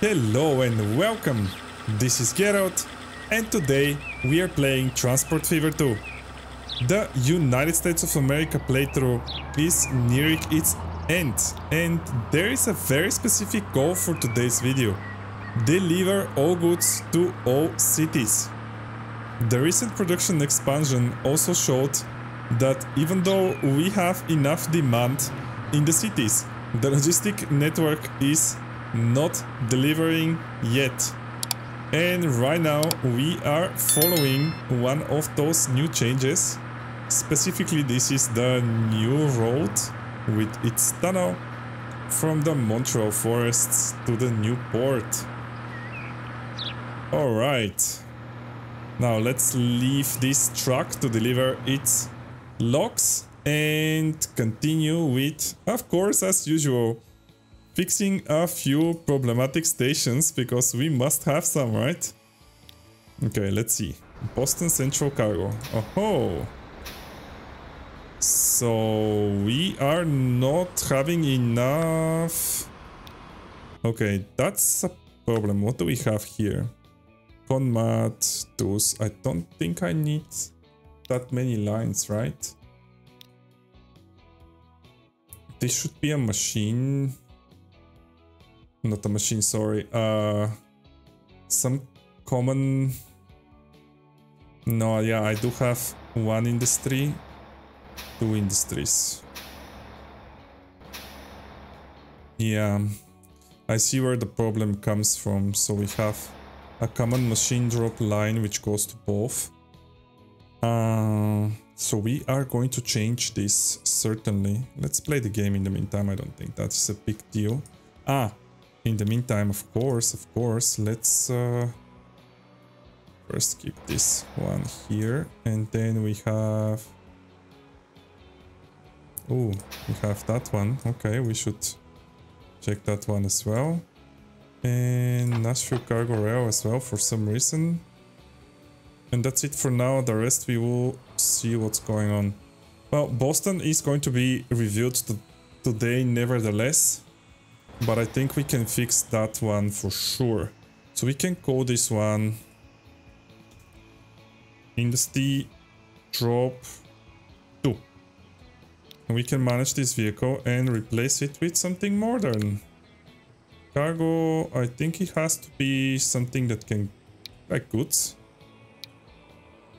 Hello and welcome! This is Geralt and today we are playing Transport Fever 2. The United States of America playthrough is nearing its end and there is a very specific goal for today's video. Deliver all goods to all cities. The recent production expansion also showed that even though we have enough demand in the cities, the logistic network is not delivering yet. And right now we are following one of those new changes. Specifically this is the new road with its tunnel from the Montreal forests to the new port. Alright. Now let's leave this truck to deliver its logs and continue with, of course as usual, fixing a few problematic stations because we must have some, right? Okay, let's see. Boston Central Cargo. Oh, ho! So we are not having enough. Okay, that's a problem. What do we have here? Conmat, those. I don't think I need that many lines, right? This should be a machine not a machine, sorry. Uh, some common... No, yeah, I do have one industry, two industries. Yeah, I see where the problem comes from. So we have a common machine drop line which goes to both. Uh, so we are going to change this, certainly. Let's play the game in the meantime, I don't think that's a big deal. Ah, in the meantime, of course, of course, let's uh, first keep this one here. And then we have... Oh, we have that one. Okay, we should check that one as well. And Nashville Cargo Rail as well for some reason. And that's it for now. The rest we will see what's going on. Well, Boston is going to be reviewed today nevertheless. But I think we can fix that one for sure. So we can call this one Industry Drop 2. And we can manage this vehicle and replace it with something modern. Cargo, I think it has to be something that can... like goods.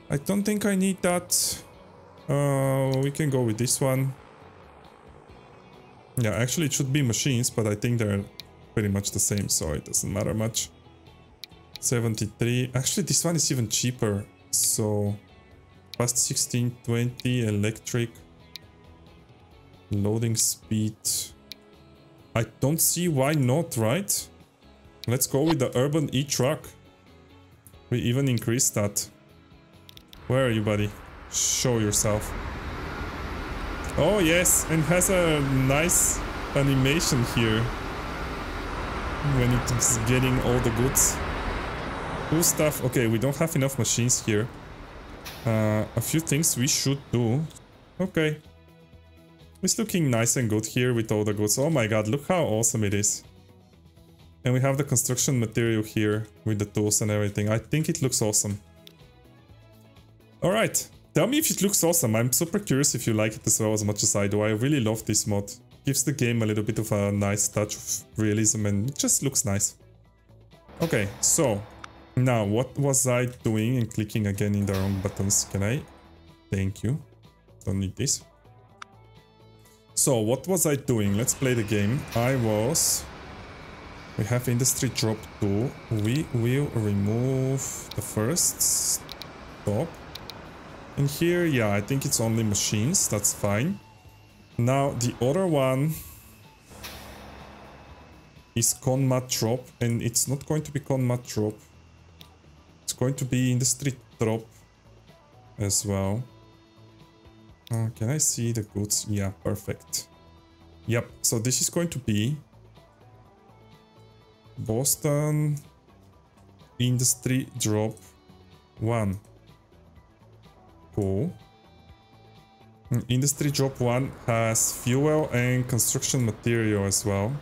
I don't think I need that. Uh, we can go with this one. Yeah, actually it should be machines, but I think they're pretty much the same, so it doesn't matter much. 73. Actually, this one is even cheaper. So, fast 16, 20, electric. Loading speed. I don't see why not, right? Let's go with the urban e-truck. We even increased that. Where are you, buddy? Show yourself. Oh yes, and has a nice animation here. When it's getting all the goods. Cool stuff. Okay, we don't have enough machines here. Uh, a few things we should do. Okay. It's looking nice and good here with all the goods. Oh my god, look how awesome it is. And we have the construction material here with the tools and everything. I think it looks awesome. Alright, Tell me if it looks awesome. I'm super curious if you like it as well as much as I do. I really love this mod. Gives the game a little bit of a nice touch of realism and it just looks nice. Okay, so now what was I doing and clicking again in the wrong buttons? Can I? Thank you. Don't need this. So what was I doing? Let's play the game. I was... We have industry drop 2. We will remove the first stop. And here, yeah, I think it's only machines. That's fine. Now, the other one is Conmat Drop, and it's not going to be Conmat Drop. It's going to be Industry Drop as well. Uh, can I see the goods? Yeah, perfect. Yep, so this is going to be Boston Industry Drop 1. Cool. Industry job 1 has fuel and construction material as well.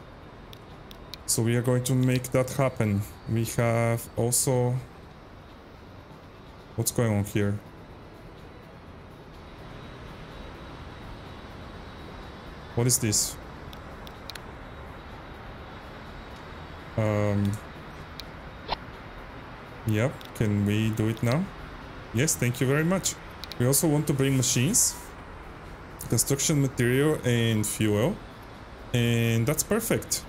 So we are going to make that happen. We have also... What's going on here? What is this? Um... Yep, can we do it now? Yes, thank you very much. We also want to bring machines, construction material and fuel. And that's perfect.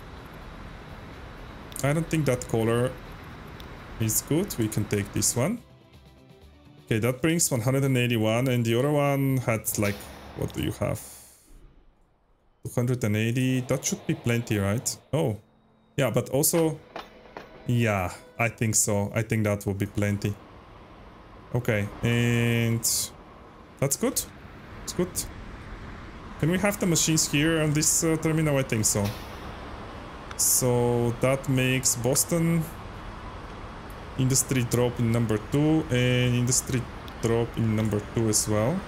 I don't think that color is good. We can take this one. Okay, that brings 181 and the other one had like, what do you have? 280, that should be plenty, right? Oh, yeah, but also, yeah, I think so. I think that will be plenty. Okay, and that's good. It's good. Can we have the machines here on this uh, terminal? I think so. So that makes Boston industry drop in number 2 and industry drop in number 2 as well.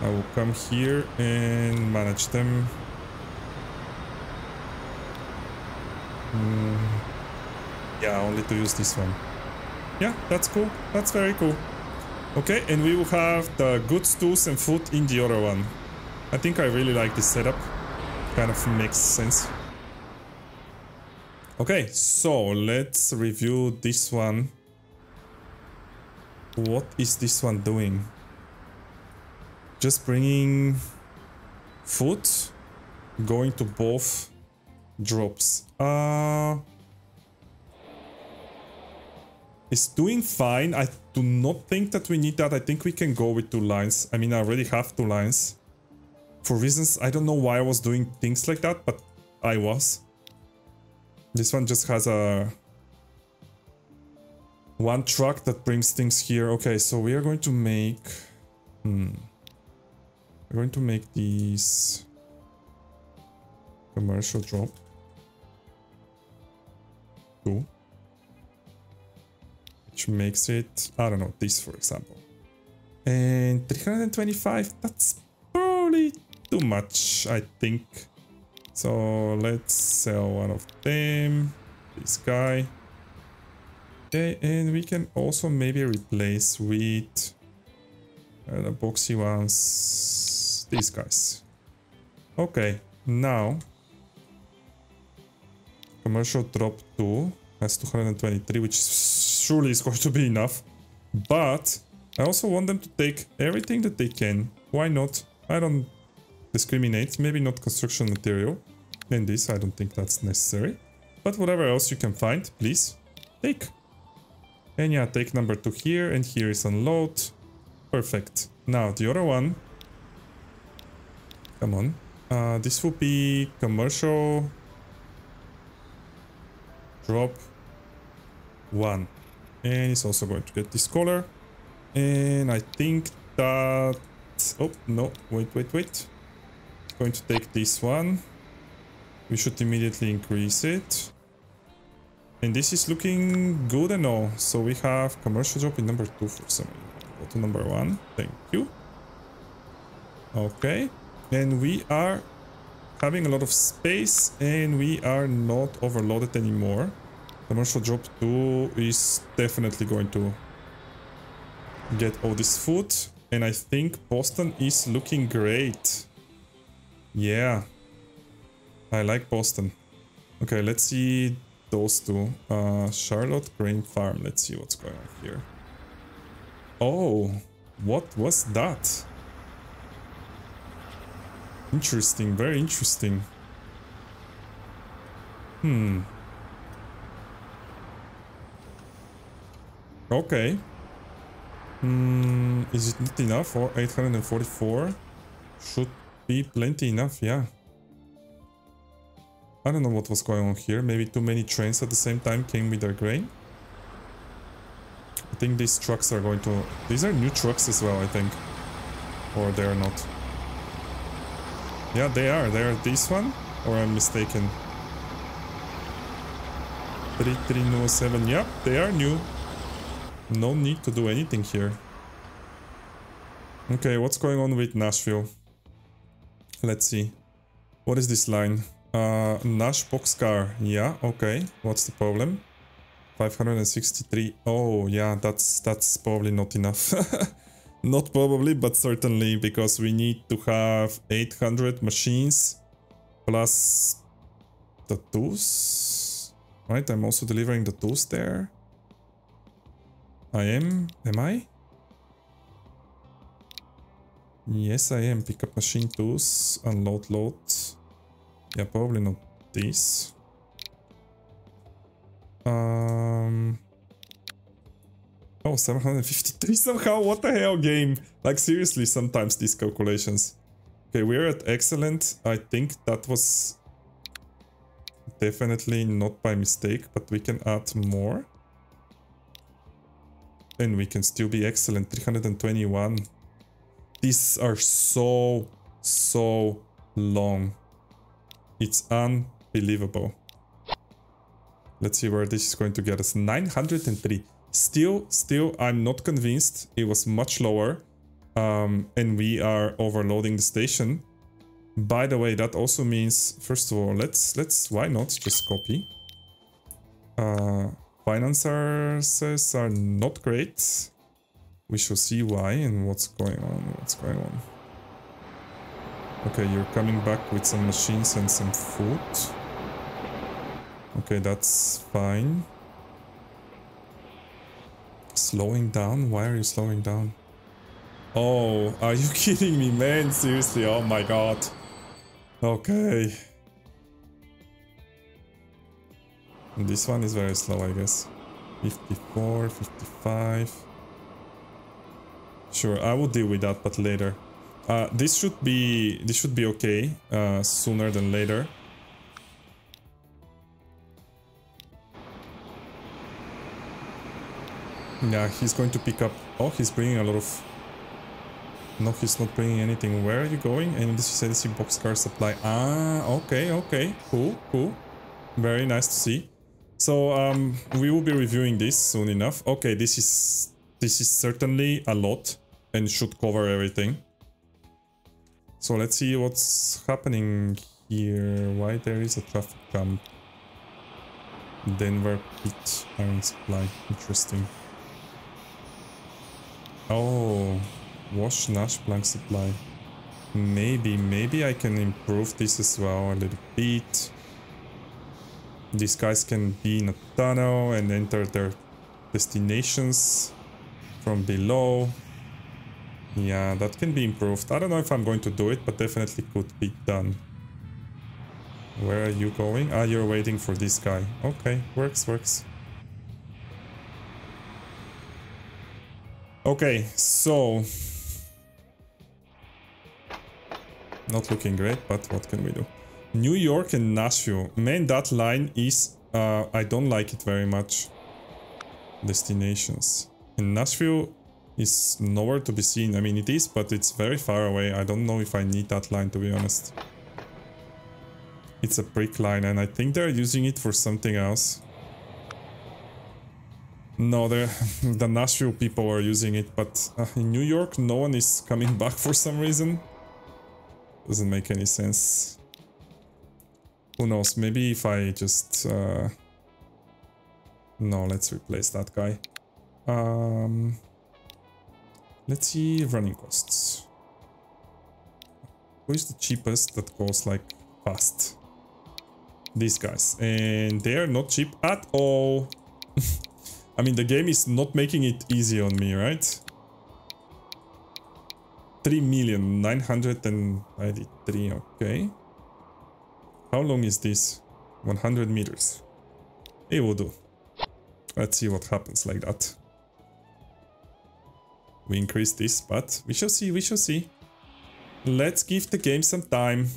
I will come here and manage them. Mm. Yeah, only to use this one. Yeah, that's cool. That's very cool. Okay, and we will have the goods, tools and food in the other one. I think I really like this setup. Kind of makes sense. Okay, so let's review this one. What is this one doing? Just bringing food, going to both drops. Uh, it's doing fine. I do not think that we need that. I think we can go with two lines. I mean, I already have two lines. For reasons, I don't know why I was doing things like that, but I was. This one just has a one truck that brings things here. Okay, so we are going to make hmm. We're going to make these commercial drop. Two. Which makes it, I don't know, this for example. And 325, that's probably too much, I think. So let's sell one of them. This guy. Okay, and we can also maybe replace with uh, the boxy ones. These guys. Okay, now commercial drop 2 has 223, which surely is going to be enough. But I also want them to take everything that they can. Why not? I don't discriminate. Maybe not construction material. And this, I don't think that's necessary. But whatever else you can find, please take. And yeah, take number two here, and here is unload. Perfect. Now, the other one. Come on. Uh, this will be commercial. Drop one. And it's also going to get this color. And I think that... Oh, no. Wait, wait, wait going to take this one. We should immediately increase it. And this is looking good and all. So we have commercial job in number two for some Go to number one. Thank you. Okay. And we are having a lot of space and we are not overloaded anymore. Commercial job 2 is definitely going to get all this food. And I think Boston is looking great. Yeah. I like Boston. Okay, let's see those two. Uh, Charlotte Grain Farm. Let's see what's going on here. Oh, what was that? Interesting, very interesting. Hmm. Okay. Hmm, is it not enough or 844? Should be plenty enough, yeah. I don't know what was going on here. Maybe too many trains at the same time came with their grain. I think these trucks are going to... These are new trucks as well, I think. Or they are not. Yeah, they are. They are this one? Or I'm mistaken? 3307. Yep, they are new. No need to do anything here. Okay, what's going on with Nashville? Let's see. What is this line? Uh, Nash boxcar. Yeah, okay. What's the problem? 563. Oh, yeah, that's that's probably not enough. not probably, but certainly because we need to have 800 machines plus the tools. Right, I'm also delivering the tools there. I am. Am I? Yes, I am. Pick up machine tools, unload load. Yeah, probably not this. Um. Oh, 753 somehow. What the hell, game? Like, seriously, sometimes these calculations. Okay, we're at excellent. I think that was definitely not by mistake, but we can add more. And we can still be excellent. 321. These are so, so long. It's unbelievable. Let's see where this is going to get us. 903. Still, still, I'm not convinced. It was much lower. Um, and we are overloading the station. By the way, that also means, first of all, let's, let's, why not just copy? Uh, finances are not great. We shall see why and what's going on. What's going on. Okay, you're coming back with some machines and some food. Okay, that's fine. Slowing down? Why are you slowing down? Oh, are you kidding me, man? Seriously, oh my god. Okay. This one is very slow, I guess. 54, 55. Sure, I will deal with that, but later. Uh, this should be this should be okay uh, sooner than later. Yeah, he's going to pick up. Oh, he's bringing a lot of. No, he's not bringing anything. Where are you going? And this is LC boxcar supply. Ah, okay, okay, cool, cool. Very nice to see. So um, we will be reviewing this soon enough. Okay, this is this is certainly a lot and should cover everything. So let's see what's happening here. Why there is a traffic jam. Denver pit iron supply. Interesting. Oh, wash Nash plank supply. Maybe, maybe I can improve this as well a little bit. These guys can be in a tunnel and enter their destinations from below. Yeah, that can be improved. I don't know if I'm going to do it, but definitely could be done. Where are you going? Ah, you're waiting for this guy. Okay, works, works. Okay, so... Not looking great, but what can we do? New York and Nashville. Man, that line is... Uh, I don't like it very much. Destinations. In Nashville, is nowhere to be seen. I mean, it is, but it's very far away. I don't know if I need that line, to be honest. It's a brick line, and I think they're using it for something else. No, the Nashville people are using it, but uh, in New York, no one is coming back for some reason. Doesn't make any sense. Who knows, maybe if I just... Uh... No, let's replace that guy. Um... Let's see running costs. Who is the cheapest that goes like fast? These guys. And they are not cheap at all. I mean, the game is not making it easy on me, right? 3 million, 993, okay. How long is this? 100 meters. It will do. Let's see what happens like that. We increase this, but we shall see, we shall see. Let's give the game some time.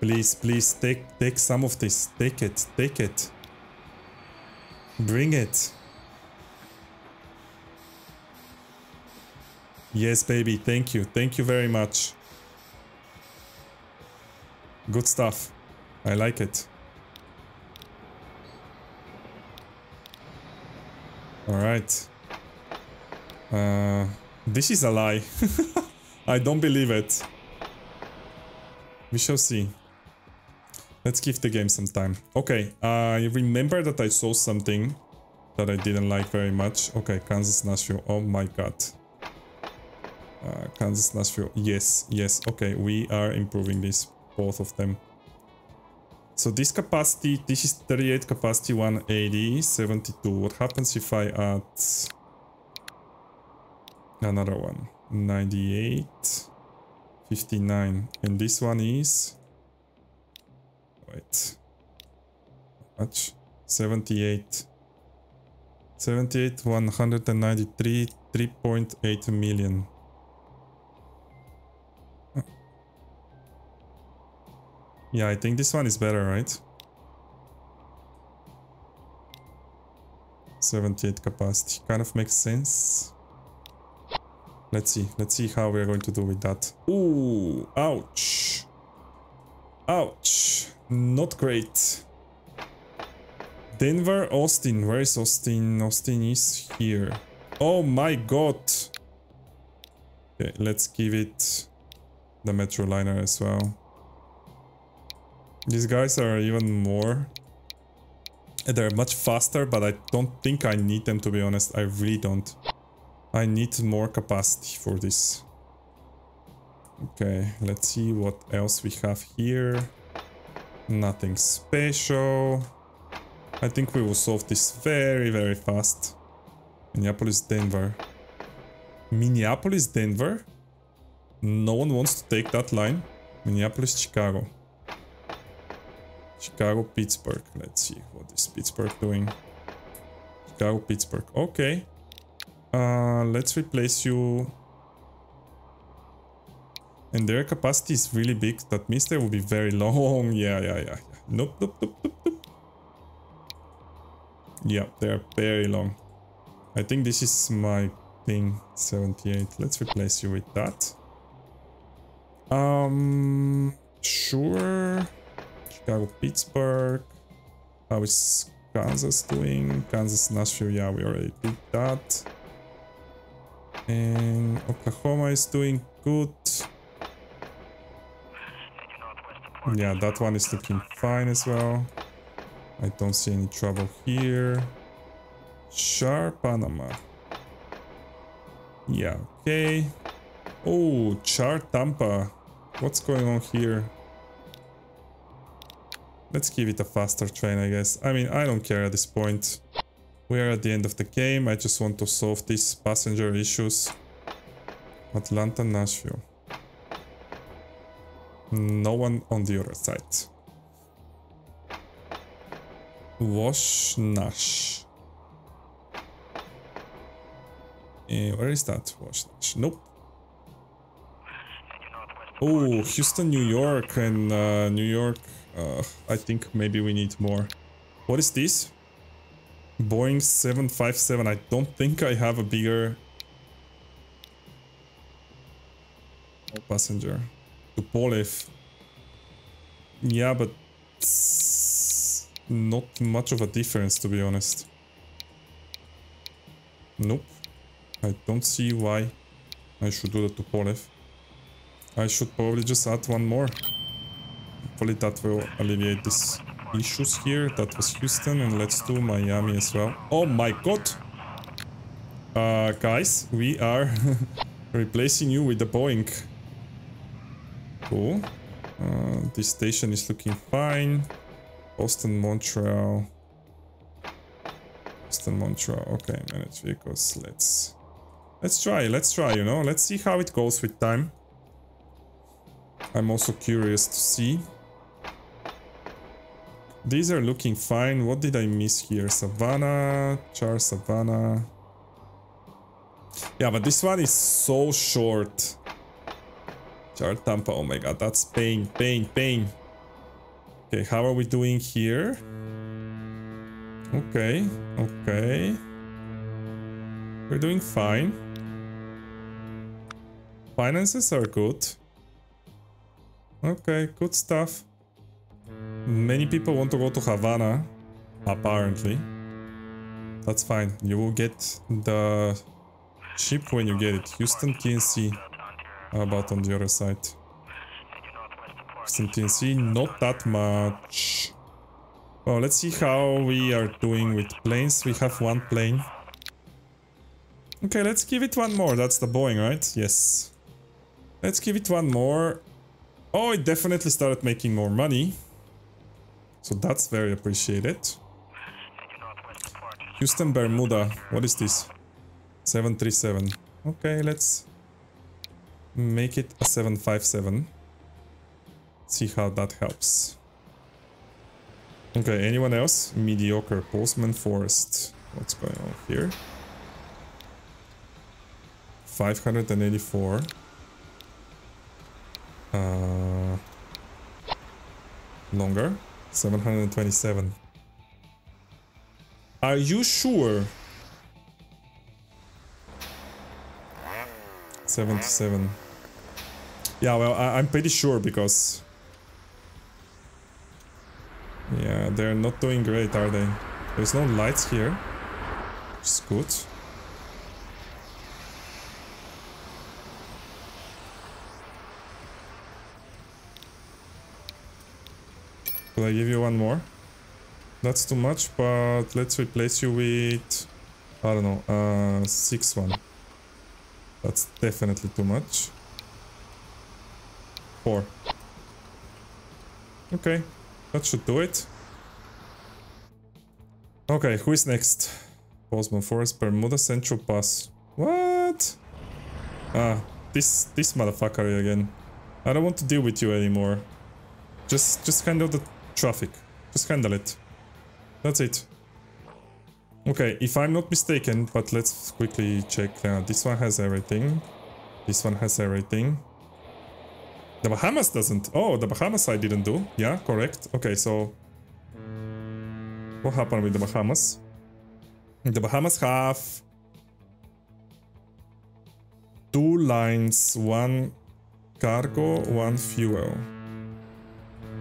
Please, please, take, take some of this. Take it, take it. Bring it. Yes, baby, thank you. Thank you very much. Good stuff. I like it. All right. Uh, this is a lie. I don't believe it. We shall see. Let's give the game some time. Okay, I remember that I saw something that I didn't like very much. Okay, Kansas, Nashville. Oh my god. Uh, Kansas, Nashville. Yes, yes. Okay, we are improving this, both of them. So this capacity, this is 38 capacity, 180, 72. What happens if I add another one? 98, 59. And this one is... Wait. Much? 78. 78, 193, 3.8 million. Yeah, I think this one is better, right? 78 capacity. Kind of makes sense. Let's see. Let's see how we're going to do with that. Ooh, ouch. Ouch. Not great. Denver, Austin. Where is Austin? Austin is here. Oh my god. Okay, let's give it the Metroliner as well. These guys are even more... They're much faster, but I don't think I need them to be honest. I really don't. I need more capacity for this. Okay, let's see what else we have here. Nothing special. I think we will solve this very, very fast. Minneapolis, Denver. Minneapolis, Denver? No one wants to take that line. Minneapolis, Chicago. Chicago, Pittsburgh. Let's see what is Pittsburgh doing. Chicago, Pittsburgh. Okay. Uh, let's replace you. And their capacity is really big. That means they will be very long. yeah, yeah, yeah, yeah. Nope, nope, nope, nope, nope. Yeah, they're very long. I think this is my thing. 78. Let's replace you with that. Um, sure. Chicago, Pittsburgh. How is Kansas doing? Kansas, Nashville, yeah, we already did that. And Oklahoma is doing good. Yeah, that one is looking fine as well. I don't see any trouble here. Char, Panama. Yeah, okay. Oh, Char, Tampa. What's going on here? Let's give it a faster train, I guess. I mean, I don't care at this point. We are at the end of the game. I just want to solve these passenger issues. Atlanta, Nashville. No one on the other side. Wash Nash. Uh, where is that? Wash Nash. Nope. Oh, Houston, New York and uh, New York uh, I think maybe we need more. What is this? Boeing 757. I don't think I have a bigger passenger. To Tupolev. Yeah, but not much of a difference to be honest. Nope. I don't see why I should do that to Tupolev. I should probably just add one more. Hopefully that will alleviate these issues here. That was Houston and let's do Miami as well. Oh my god! Uh, guys, we are replacing you with the Boeing. Cool. Uh, this station is looking fine. Boston, Montreal. Boston, Montreal. Okay, manage vehicles. Let's let's try. Let's try. You know, let's see how it goes with time. I'm also curious to see these are looking fine. What did I miss here? Savannah, Char Savannah. Yeah, but this one is so short. Char Tampa, oh my god, that's pain, pain, pain. Okay, how are we doing here? Okay, okay. We're doing fine. Finances are good. Okay, good stuff. Many people want to go to Havana, apparently. That's fine. You will get the ship when you get it. Houston, TNC. How about on the other side? Houston TNC, not that much. Well, let's see how we are doing with planes. We have one plane. Okay, let's give it one more. That's the Boeing, right? Yes. Let's give it one more. Oh, it definitely started making more money. So that's very appreciated. Houston Bermuda. What is this? 737. Okay, let's make it a 757. See how that helps. Okay, anyone else? Mediocre. Postman Forest. What's going on here? 584. Uh, longer. 727. Are you sure? 77. Yeah, well, I I'm pretty sure because... Yeah, they're not doing great, are they? There's no lights here. Is good. Will I give you one more? That's too much, but let's replace you with... I don't know, uh, 6-1. That's definitely too much. 4. Okay, that should do it. Okay, who is next? Postman Forest, Bermuda Central Pass. What? Ah, this this motherfucker again. I don't want to deal with you anymore. Just just handle the traffic. Just handle it. That's it. Okay, if I'm not mistaken, but let's quickly check. Uh, this one has everything. This one has everything. The Bahamas doesn't. Oh, the Bahamas I didn't do. Yeah, correct. Okay, so... What happened with the Bahamas? The Bahamas have... Two lines, one cargo, one fuel.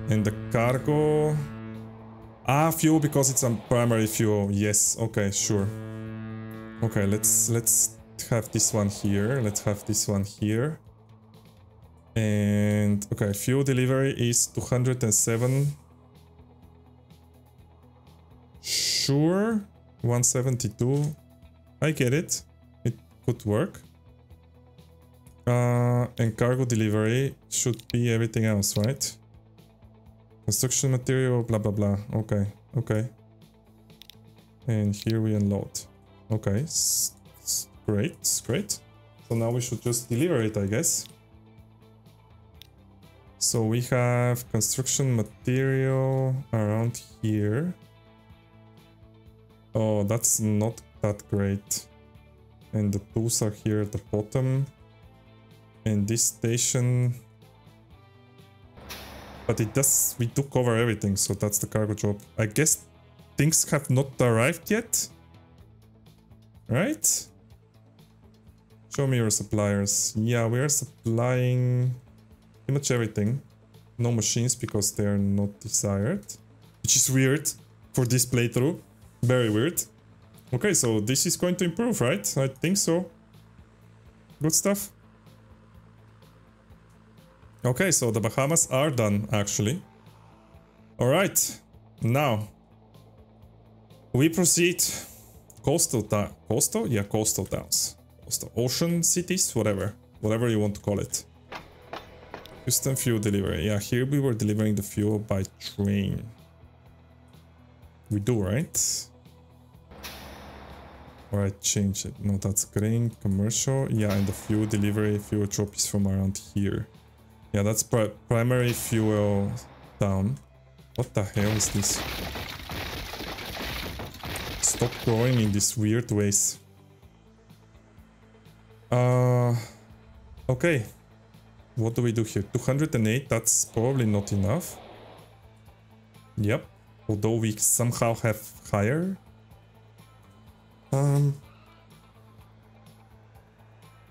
And the cargo... Ah, fuel because it's a primary fuel. Yes, okay, sure. Okay, let's let's have this one here. Let's have this one here. And okay, fuel delivery is 207. Sure, 172. I get it. It could work. Uh, and cargo delivery should be everything else, right? Construction material, blah, blah, blah. Okay, okay. And here we unload. Okay, great, great. So now we should just deliver it, I guess. So we have construction material around here. Oh, that's not that great. And the tools are here at the bottom. And this station but it does, we do cover everything, so that's the cargo job. I guess things have not arrived yet? Right? Show me your suppliers. Yeah, we are supplying pretty much everything. No machines because they are not desired. Which is weird for this playthrough. Very weird. Okay, so this is going to improve, right? I think so. Good stuff. Okay, so the Bahamas are done, actually. Alright, now we proceed coastal ta coastal? Yeah, coastal towns. Coastal ocean cities, whatever. Whatever you want to call it. Houston fuel delivery. Yeah, here we were delivering the fuel by train. We do, right? Alright, change it. No, that's grain, commercial. Yeah, and the fuel delivery, fuel drop is from around here. Yeah, that's pri primary fuel down. What the hell is this? Stop growing in these weird ways. Uh, okay. What do we do here? 208, that's probably not enough. Yep. Although we somehow have higher. Um,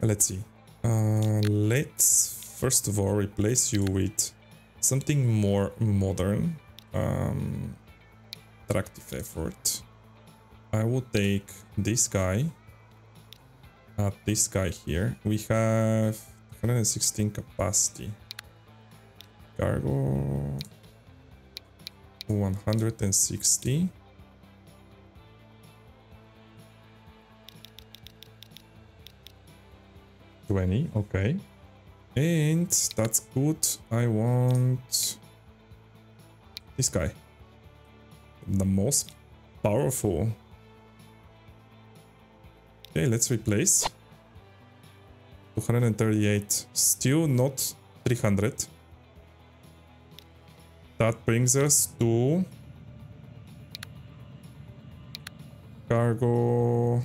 let's see. Uh, let's first of all replace you with something more modern. Um, attractive effort. I will take this guy. Add this guy here. We have 116 capacity. Cargo 160. Twenty, okay. And that's good. I want this guy. The most powerful. Okay, let's replace. 238. Still not 300. That brings us to cargo.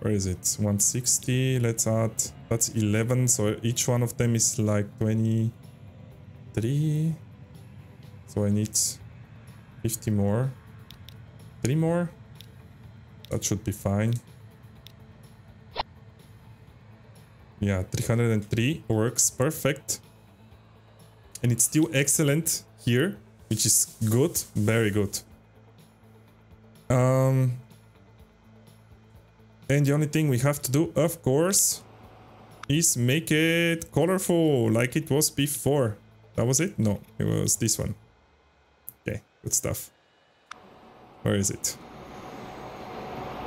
Where is it? 160. Let's add. That's 11. So each one of them is like 23. So I need 50 more. Three more. That should be fine. Yeah, 303 works perfect. And it's still excellent here, which is good, very good. Um, and the only thing we have to do, of course, is make it colorful like it was before. That was it? No, it was this one. Okay, good stuff. Where is it?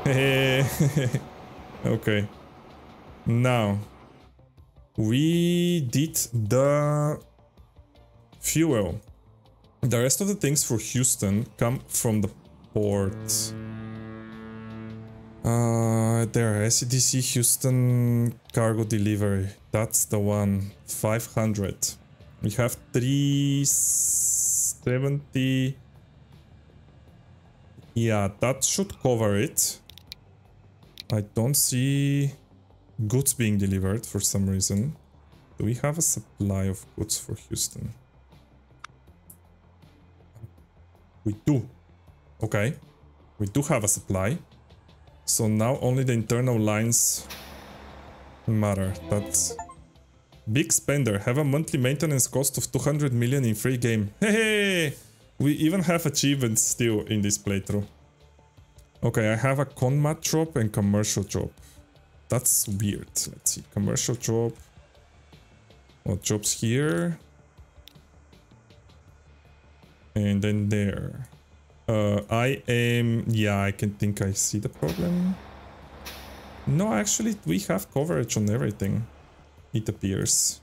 okay. Now, we did the fuel. The rest of the things for Houston come from the port. Uh, there, SCDC Houston cargo delivery. That's the one. 500. We have 370. Yeah, that should cover it. I don't see goods being delivered for some reason. Do we have a supply of goods for Houston? We do. Okay. We do have a supply. So now only the internal lines matter. That's big spender. Have a monthly maintenance cost of 200 million in free game. Hey, we even have achievements still in this playthrough. Okay, I have a conmat drop and commercial drop. That's weird. Let's see. Commercial job. What jobs here? And then there. Uh, I am... Yeah, I can think I see the problem. No, actually, we have coverage on everything. It appears.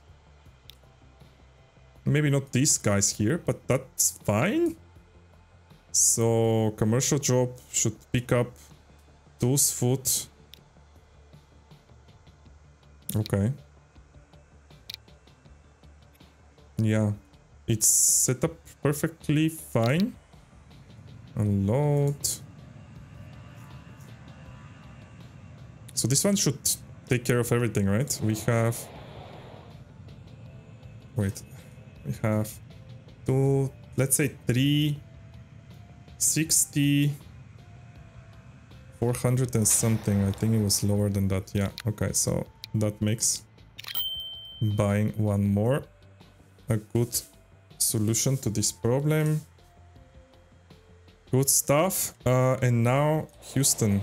Maybe not these guys here, but that's fine. So, commercial job should pick up those foot Okay. Yeah, it's set up perfectly fine. Unload. So this one should take care of everything, right? We have... Wait. We have two, let's say three, 60, 400 and something. I think it was lower than that. Yeah, okay, so that makes buying one more a good solution to this problem. Good stuff. Uh, and now Houston.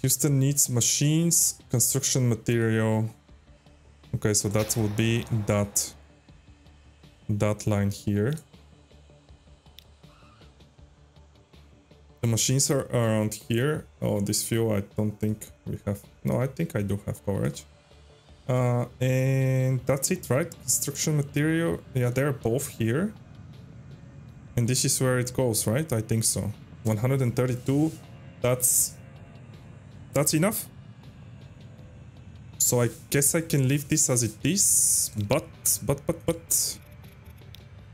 Houston needs machines, construction material. Okay, so that would be that that line here. The machines are around here. Oh, this fuel I don't think we have. No, I think I do have coverage. Uh, and that's it, right? Construction material. Yeah, they're both here. And this is where it goes, right? I think so. 132. That's... That's enough. So I guess I can leave this as it is. But, but, but, but...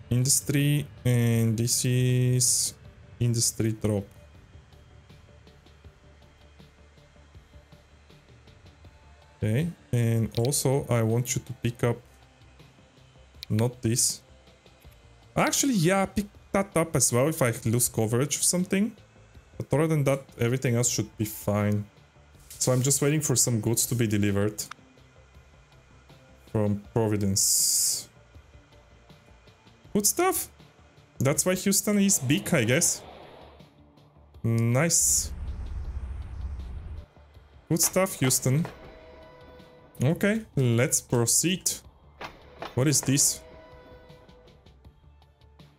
Industry. And this is... Industry drop. Okay, and also I want you to pick up not this. Actually, yeah, pick that up as well if I lose coverage or something. But other than that, everything else should be fine. So I'm just waiting for some goods to be delivered. From Providence. Good stuff. That's why Houston is big, I guess. Nice. Good stuff, Houston. Okay, let's proceed. What is this?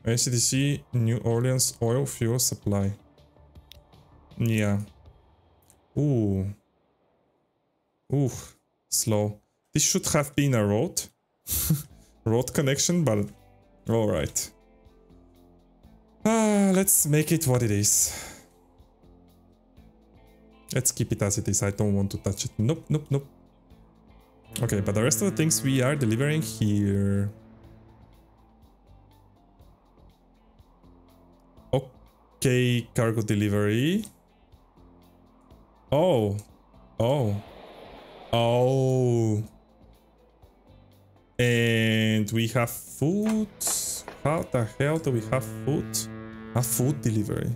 ACDC New Orleans oil fuel supply. Yeah. Ooh. Ooh. Slow. This should have been a road. road connection, but alright. Ah, let's make it what it is. Let's keep it as it is. I don't want to touch it. Nope, nope, nope. Okay, but the rest of the things we are delivering here. Okay, cargo delivery. Oh. Oh. Oh. And we have food. How the hell do we have food? A food delivery.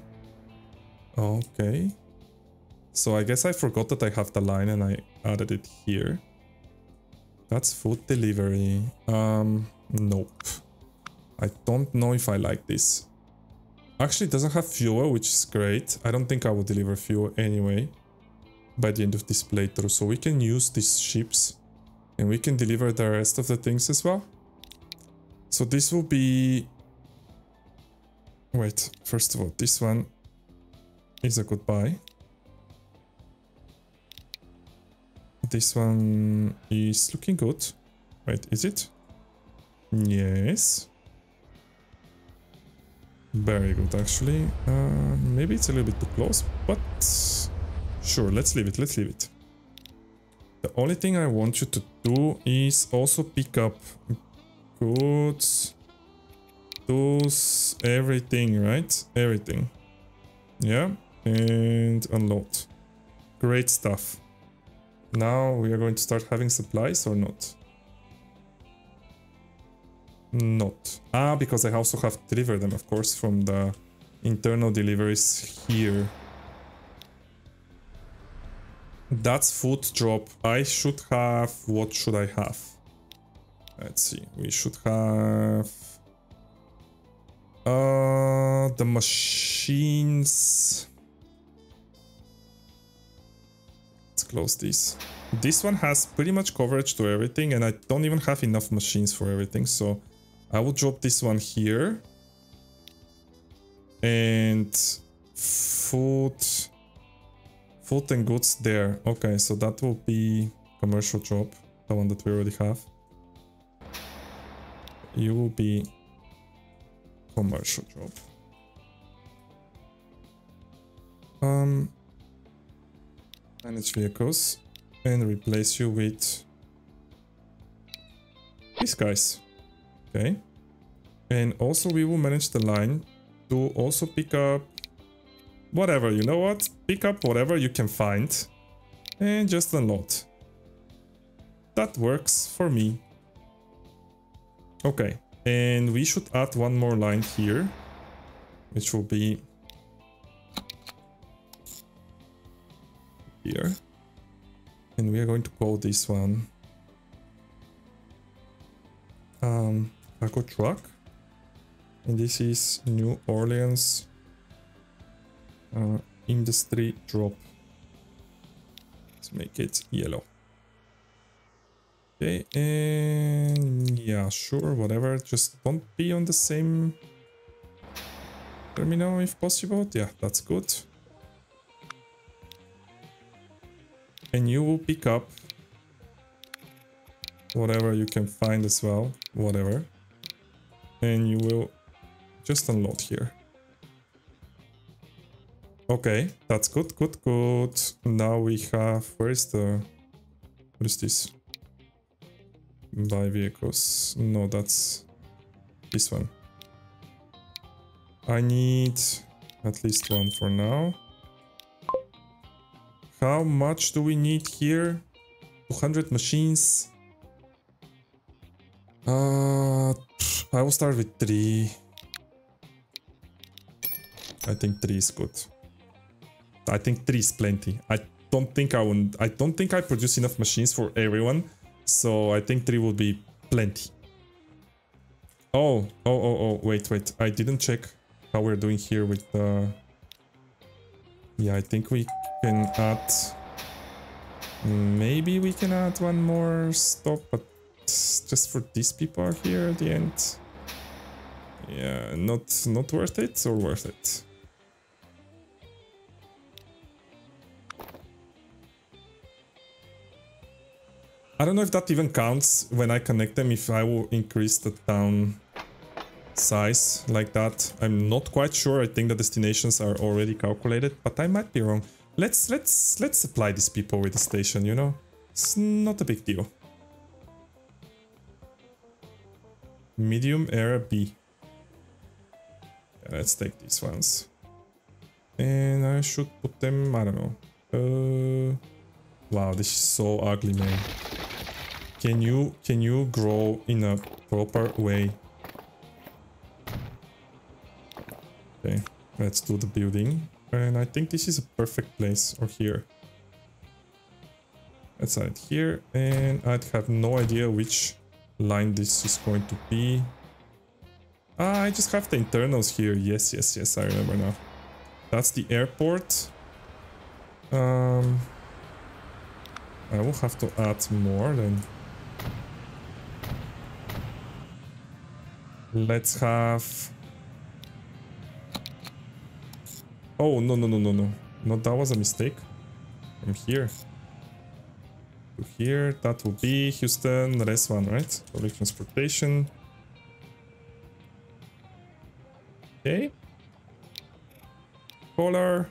Okay. So I guess I forgot that I have the line and I added it here. That's food delivery. Um, nope. I don't know if I like this. Actually, it doesn't have fuel, which is great. I don't think I will deliver fuel anyway by the end of this playthrough. So we can use these ships and we can deliver the rest of the things as well. So this will be... Wait, first of all, this one is a goodbye. This one is looking good. Wait, is it? Yes. Very good, actually. Uh, maybe it's a little bit too close, but sure, let's leave it, let's leave it. The only thing I want you to do is also pick up goods, those, everything, right? Everything. Yeah, and unload. Great stuff. Now we are going to start having supplies or not? Not. Ah, because I also have to deliver them, of course, from the internal deliveries here. That's food drop. I should have... What should I have? Let's see. We should have... Uh, the machines... Let's close this. This one has pretty much coverage to everything and I don't even have enough machines for everything. So I will drop this one here. And food, food and goods there. Okay, so that will be commercial job, the one that we already have. You will be commercial job. Um, manage vehicles and replace you with these guys. Okay. And also we will manage the line to also pick up whatever, you know what? Pick up whatever you can find and just unload. That works for me. Okay, and we should add one more line here, which will be here. And we are going to call this one um, Taco Truck. And this is New Orleans uh, Industry Drop. Let's make it yellow. Okay, and yeah, sure, whatever. Just don't be on the same terminal if possible. Yeah, that's good. and you will pick up whatever you can find as well, whatever. And you will just unload here. Okay, that's good, good, good. Now we have, where is the, what is this? Buy vehicles. No, that's this one. I need at least one for now. How much do we need here? 200 machines. Uh, I will start with three. I think three is good. I think three is plenty. I don't think I will. I don't think I produce enough machines for everyone, so I think three will be plenty. Oh, oh, oh, oh! Wait, wait! I didn't check how we're doing here with the. Yeah, I think we can add... Maybe we can add one more stop, but just for these people are here at the end. Yeah, not not worth it or worth it. I don't know if that even counts when I connect them, if I will increase the town size like that. I'm not quite sure. I think the destinations are already calculated, but I might be wrong. Let's let's let's supply these people with the station, you know? It's not a big deal. Medium air B. Yeah, let's take these ones. And I should put them, I don't know. Uh, wow, this is so ugly, man. Can you can you grow in a proper way? Okay, let's do the building. And I think this is a perfect place, or here. Let's add here, and I'd have no idea which line this is going to be. Ah, I just have the internals here. Yes, yes, yes, I remember now. That's the airport. Um, I will have to add more then. Let's have... Oh, no, no, no, no, no. No, that was a mistake. From here. To here, that will be Houston, the rest one, right? Public transportation. Okay. Color.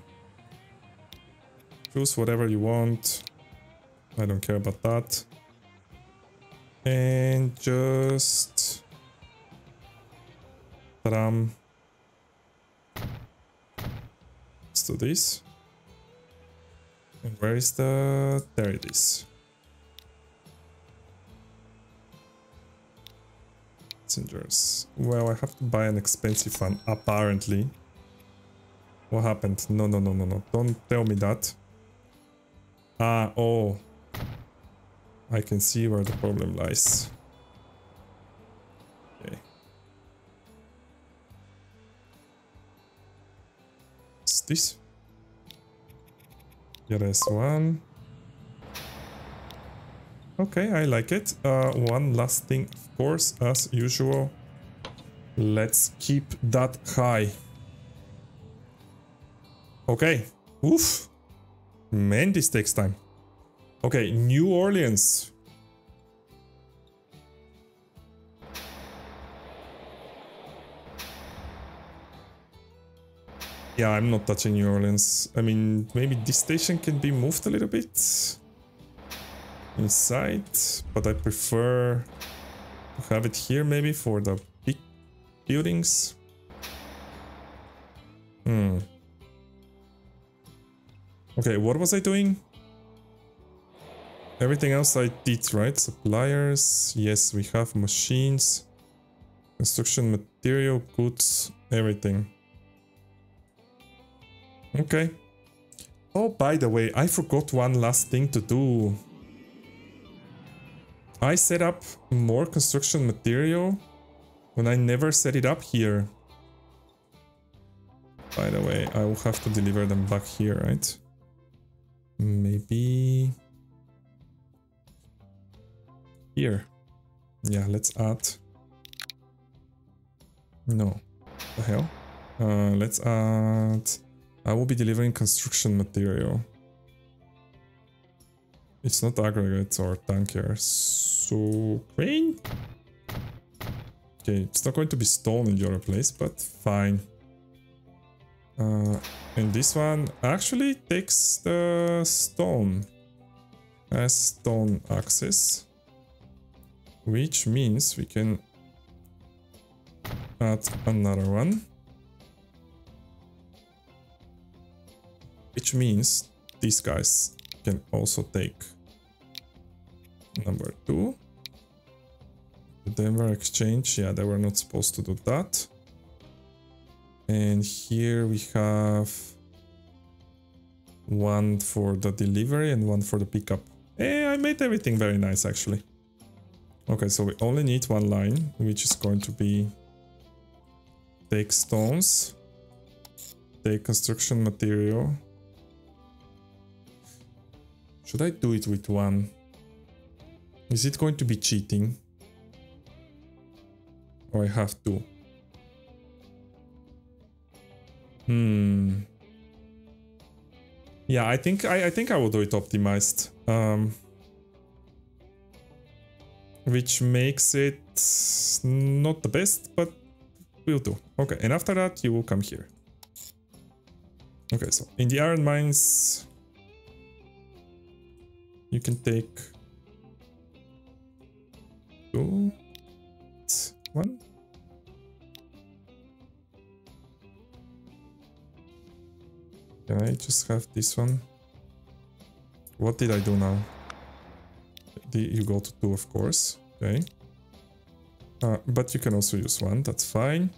Choose whatever you want. I don't care about that. And just um, let's do this. And where is the... There it is. Passengers. Well, I have to buy an expensive one, apparently. What happened? No, no, no, no, no. Don't tell me that. Ah, oh. I can see where the problem lies. Okay. This? Yeah, there's one. Okay, I like it. Uh, one last thing, of course, as usual. Let's keep that high. Okay. Oof. Man, this takes time. Okay, New Orleans. Yeah, I'm not touching New Orleans. I mean, maybe this station can be moved a little bit inside, but I prefer to have it here maybe for the big buildings. Hmm. Okay, what was I doing? Everything else I did, right? Suppliers, yes, we have machines, construction material, goods, everything. Okay. Oh, by the way, I forgot one last thing to do. I set up more construction material when I never set it up here. By the way, I will have to deliver them back here, right? Maybe... Here. Yeah, let's add... No. The hell? Uh, let's add... I will be delivering construction material. It's not aggregates or tanker. So, crane? Okay, it's not going to be stone in your place, but fine. Uh, and this one actually takes the stone as stone axis, which means we can add another one. Which means these guys can also take number two. The Denver Exchange, yeah, they were not supposed to do that. And here we have one for the delivery and one for the pickup. Hey, I made everything very nice actually. Okay, so we only need one line, which is going to be take stones, take construction material, should I do it with one? Is it going to be cheating? Or I have to? Hmm. Yeah, I think I, I think I will do it optimized. Um, which makes it not the best, but will do. Okay, and after that you will come here. Okay, so in the iron mines, you can take two, one. Can I just have this one? What did I do now? You go to two, of course. Okay. Uh, but you can also use one, that's fine.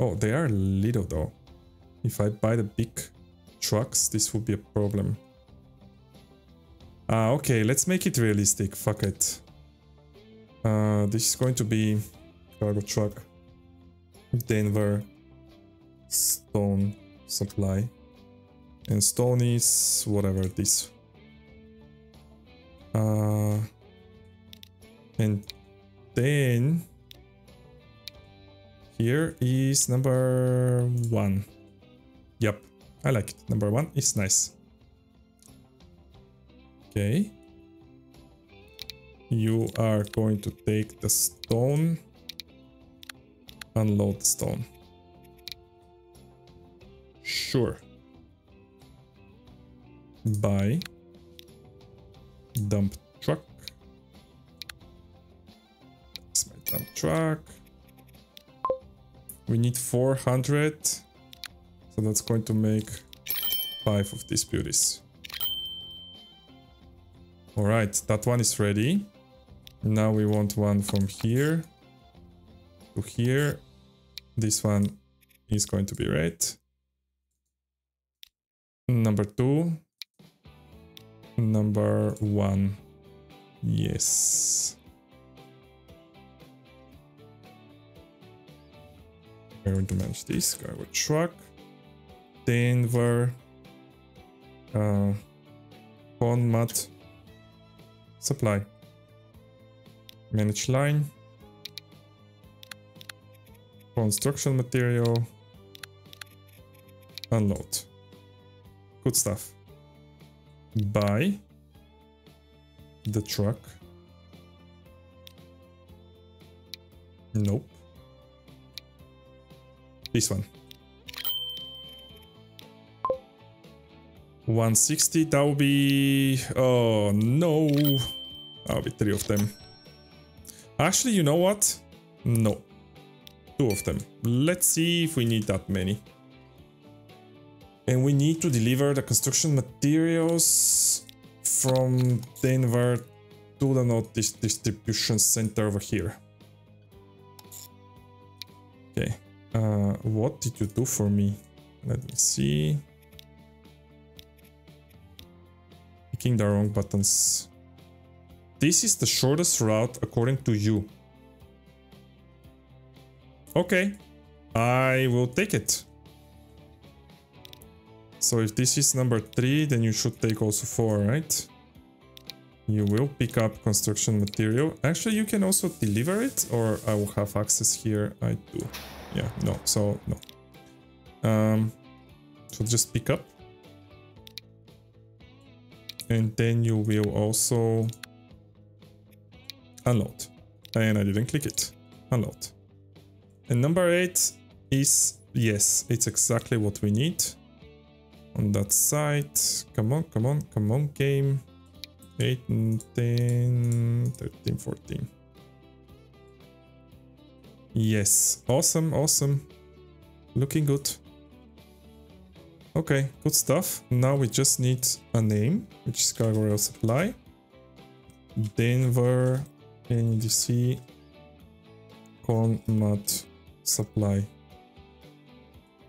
Oh, they are little though. If I buy the big trucks, this would be a problem. Ah, okay, let's make it realistic. Fuck it. Uh, this is going to be cargo truck. Denver. Stone supply. And stone is whatever this. Uh, and then here is number one. Yep, I like it. Number one is nice. Okay. You are going to take the stone. Unload the stone. Sure. Buy. Dump truck. It's my dump truck. We need 400. So that's going to make five of these beauties. Alright, that one is ready. Now we want one from here to here. This one is going to be red. Number two. Number one. Yes. We're going to manage this. Cargo truck. Denver. Uh, Conmat. Supply. Manage line. Construction material. Unload. Good stuff. Buy the truck. Nope. This one. 160, that will be... Oh, no. That'll be three of them. Actually, you know what? No. Two of them. Let's see if we need that many. And we need to deliver the construction materials from Denver to the Northeast distribution center over here. Okay. Uh, what did you do for me? Let me see. The wrong buttons. This is the shortest route according to you. Okay. I will take it. So if this is number 3, then you should take also 4, right? You will pick up construction material. Actually, you can also deliver it, or I will have access here. I do. Yeah, no, so no. Um, so just pick up. And then you will also unload. And I didn't click it. Unload. And number 8 is, yes, it's exactly what we need on that side. Come on, come on, come on, game. 8, 10, 13, 14. Yes, awesome, awesome. Looking good. Okay, good stuff. Now we just need a name, which is Rail Supply. Denver NDC Conmat Supply.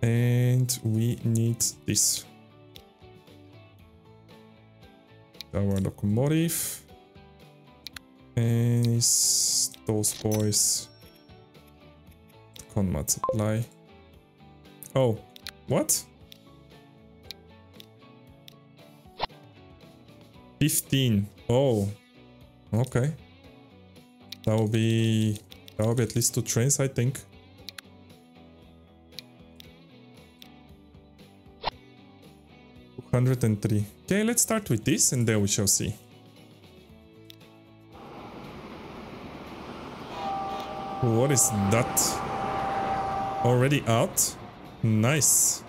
And we need this. our locomotive. And those boys. Conmat supply. Oh, what? 15. Oh, okay. That will be That will be at least two trains, I think. Hundred and three. Okay, let's start with this and then we shall see. What is that? Already out? Nice.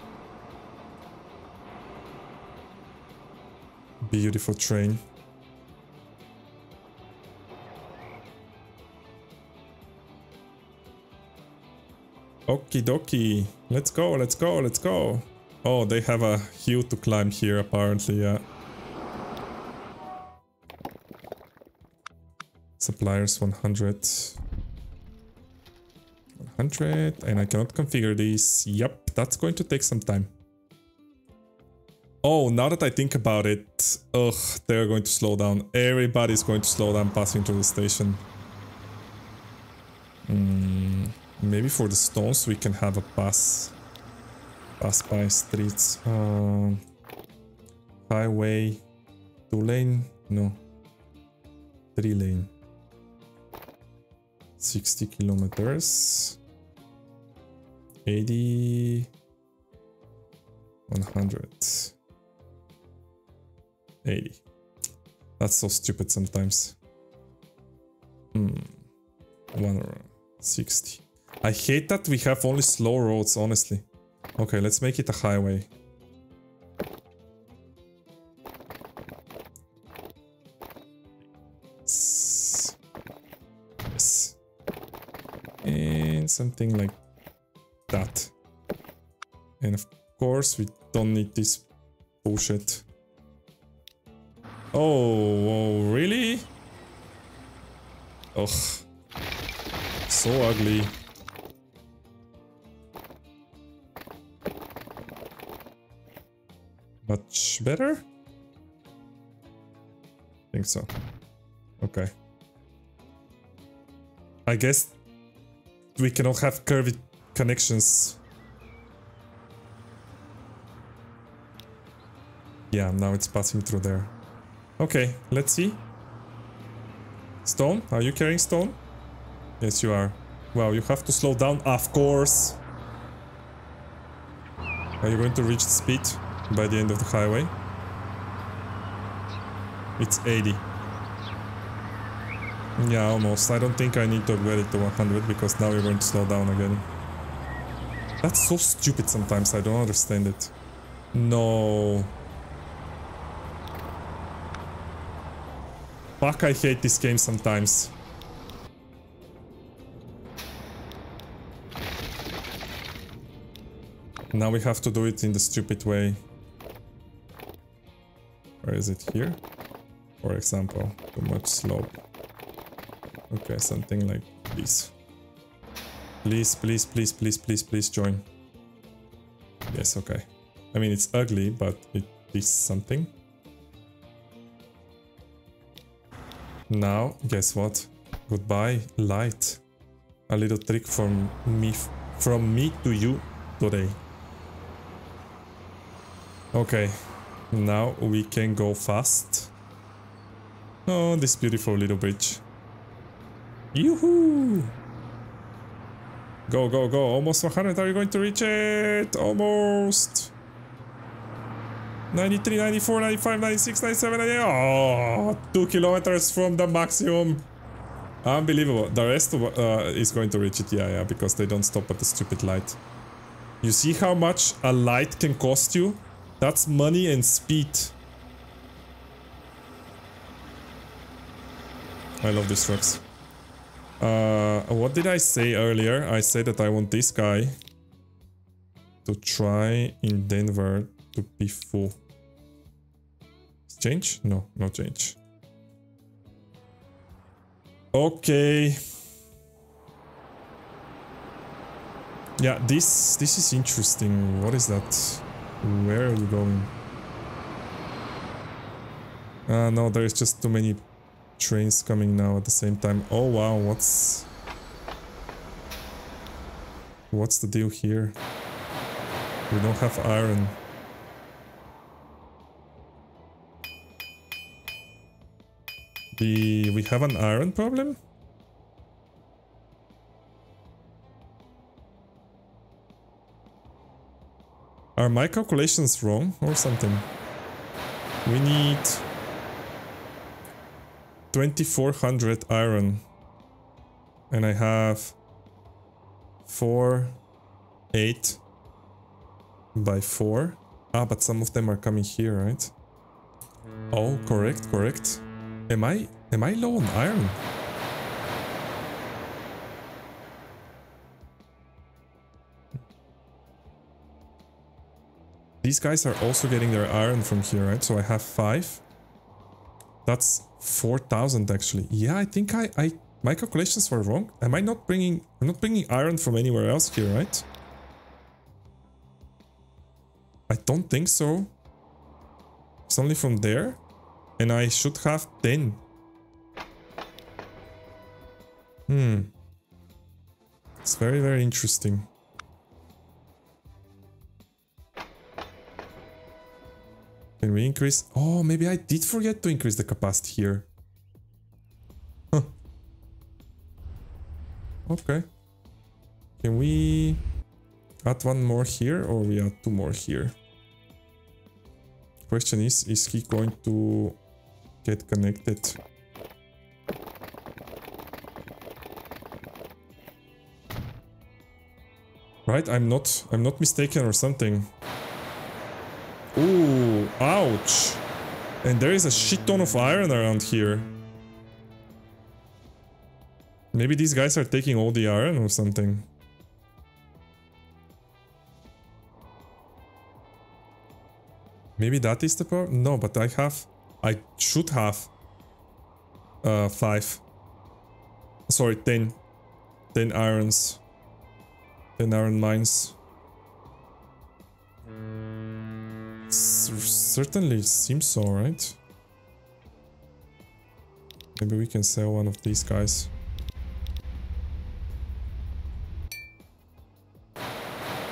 Beautiful train. Okie dokie. Let's go, let's go, let's go. Oh, they have a hill to climb here apparently, yeah. Suppliers 100. 100 and I cannot configure this. Yep, that's going to take some time. Oh, now that I think about it, ugh, they're going to slow down. Everybody's going to slow down passing through the station. Mm. Maybe for the stones we can have a pass. Pass by streets. Uh, highway. Two lane? No. Three lane. 60 kilometers. 80. 100. 80. That's so stupid sometimes. Hmm. 160. I hate that we have only slow roads, honestly. Okay, let's make it a highway. Yes. And something like that. And of course, we don't need this bullshit. Oh, really? Ugh. So ugly. Much better? think so. Okay. I guess we cannot have curvy connections. Yeah, now it's passing through there. Okay, let's see. Stone, are you carrying stone? Yes, you are. Well, you have to slow down, of course. Are you going to reach the speed? by the end of the highway. It's 80. Yeah, almost. I don't think I need to upgrade it to 100 because now you're going to slow down again. That's so stupid sometimes, I don't understand it. No. Fuck, I hate this game sometimes. Now we have to do it in the stupid way. Or is it here? For example, too much slope. Okay, something like this. Please, please, please, please, please, please join. Yes, okay. I mean, it's ugly, but it is something. Now, guess what? Goodbye, light. A little trick from me, from me to you today. Okay, now we can go fast. Oh, this beautiful little bridge. Yoo-hoo! Go, go, go. Almost 100. Are you going to reach it? Almost. 93, 94, 95, 96, 97, 98. Oh, two kilometers from the maximum. Unbelievable. The rest uh, is going to reach it. Yeah, yeah, because they don't stop at the stupid light. You see how much a light can cost you? That's money and speed. I love these trucks. Uh, what did I say earlier? I said that I want this guy to try in Denver to be full. Change? No, no change. Okay. Yeah, this this is interesting. What is that? Where are you going? Uh, no, there is just too many trains coming now at the same time. Oh wow, what's... What's the deal here? We don't have iron. The we have an iron problem. Are my calculations wrong or something? We need 2400 iron and I have 4, 8 by 4. Ah, but some of them are coming here, right? Oh, correct, correct. Am I am I low on iron? These guys are also getting their iron from here, right? So I have 5. That's 4,000 actually. Yeah, I think I, I my calculations were wrong. Am I not bringing I'm not bringing iron from anywhere else here, right? I don't think so. It's only from there. And I should have 10. Hmm. It's very, very interesting. Can we increase? Oh, maybe I did forget to increase the capacity here. Huh. Okay. Can we add one more here or we add two more here? Question is, is he going to get connected? Right, I'm not I'm not mistaken or something. Ooh, ouch. And there is a shit ton of iron around here. Maybe these guys are taking all the iron or something. Maybe that is the problem? No, but I have... I should have... Uh, 5. Sorry, 10. 10 irons. 10 iron mines. certainly seems so, right? Maybe we can sell one of these guys.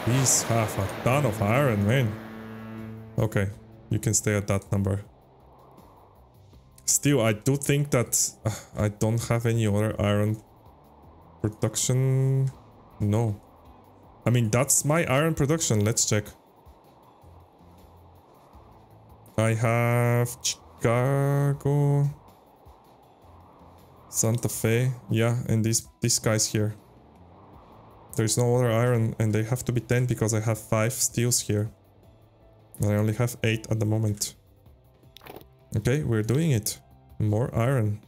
These have a ton of iron, man. Okay, you can stay at that number. Still, I do think that uh, I don't have any other iron production. No. I mean, that's my iron production. Let's check. I have Chicago, Santa Fe, yeah, and these these guys here. There's no other iron, and they have to be 10 because I have 5 steels here. And I only have 8 at the moment. Okay, we're doing it. More iron.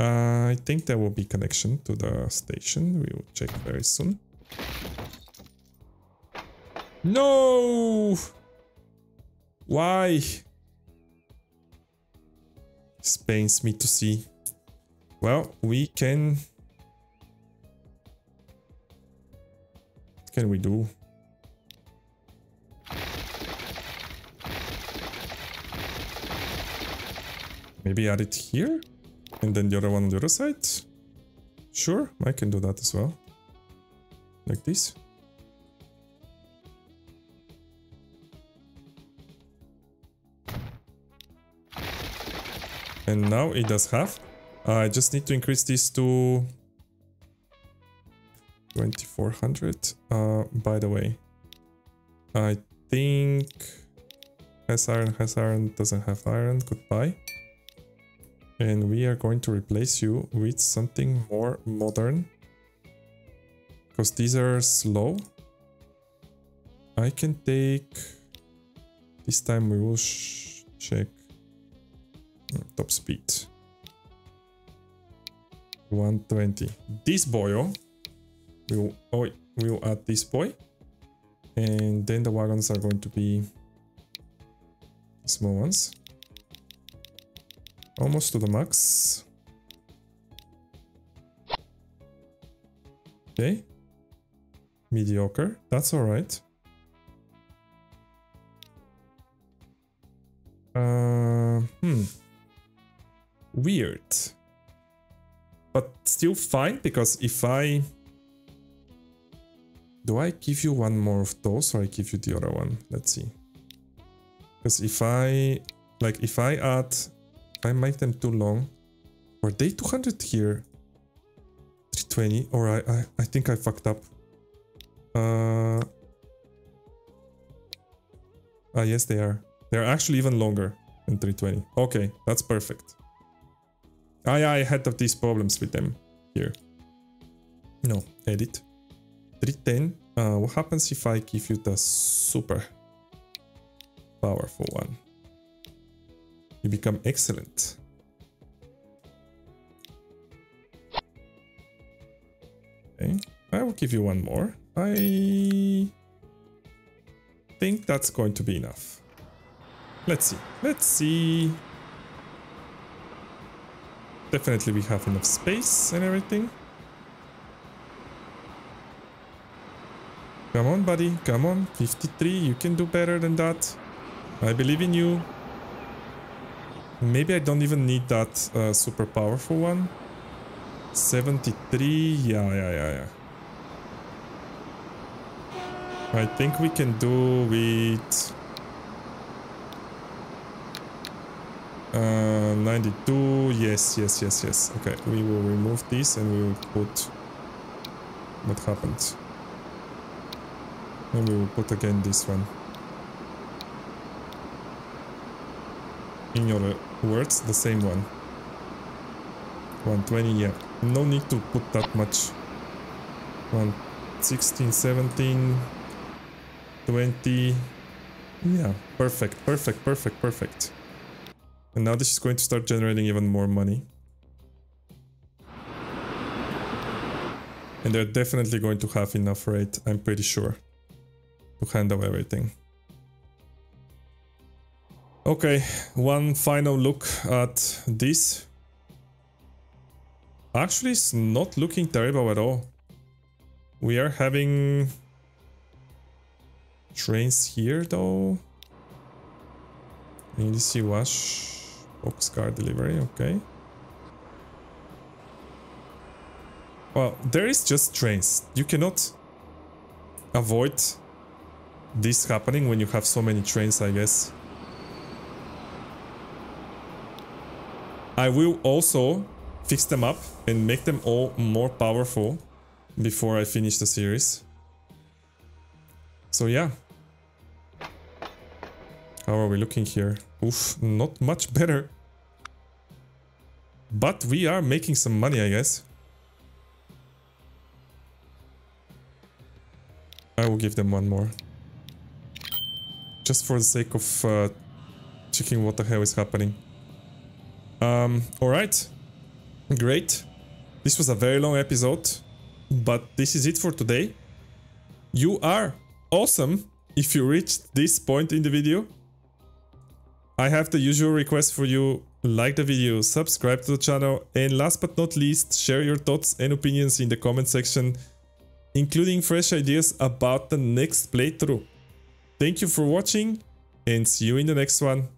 I think there will be connection to the station. We will check very soon. No! Why? This pains me to see. Well, we can... Can we do? Maybe add it here? And then the other one on the other side? Sure, I can do that as well. Like this. And now it does have. I just need to increase this to 2400. Uh, by the way, I think has iron, has iron, doesn't have iron. Goodbye. And we are going to replace you with something more modern. Because these are slow. I can take... This time we will check top speed. 120. This boy, oh, we'll, oh, we'll add this boy. And then the wagons are going to be small ones. Almost to the max. Okay. Mediocre. That's alright. Uh, hmm. Weird. But still fine, because if I... Do I give you one more of those, or I give you the other one? Let's see. Because if I Like if I add, I make them too long, were they 200 here? 320, or I, I, I think I fucked up. Uh, ah, yes, they are. They're actually even longer than 320. Okay, that's perfect. I, I had these problems with them here. No, edit. 310. Uh, what happens if I give you the super powerful one? You become excellent. Okay, I will give you one more. I think that's going to be enough. Let's see. Let's see. Definitely we have enough space and everything. Come on, buddy. Come on. 53. You can do better than that. I believe in you. Maybe I don't even need that uh, super powerful one. 73. Yeah, yeah, yeah, yeah. I think we can do with... Uh, 92. Yes, yes, yes, yes. Okay, we will remove this and we will put... What happened? And we will put again this one. In your words, the same one. 120, yeah. No need to put that much. 116, 17, 20. Yeah, perfect, perfect, perfect, perfect. And now this is going to start generating even more money. And they're definitely going to have enough rate, I'm pretty sure to handle everything. Okay, one final look at this. Actually, it's not looking terrible at all. We are having trains here though. see wash, boxcar delivery, okay. Well, there is just trains. You cannot avoid this happening when you have so many trains, I guess. I will also fix them up and make them all more powerful before I finish the series. So yeah. How are we looking here? Oof, not much better. But we are making some money, I guess. I will give them one more just for the sake of uh, checking what the hell is happening. Um, alright. Great. This was a very long episode, but this is it for today. You are awesome if you reached this point in the video. I have the usual request for you, like the video, subscribe to the channel, and last but not least, share your thoughts and opinions in the comment section, including fresh ideas about the next playthrough. Thank you for watching and see you in the next one.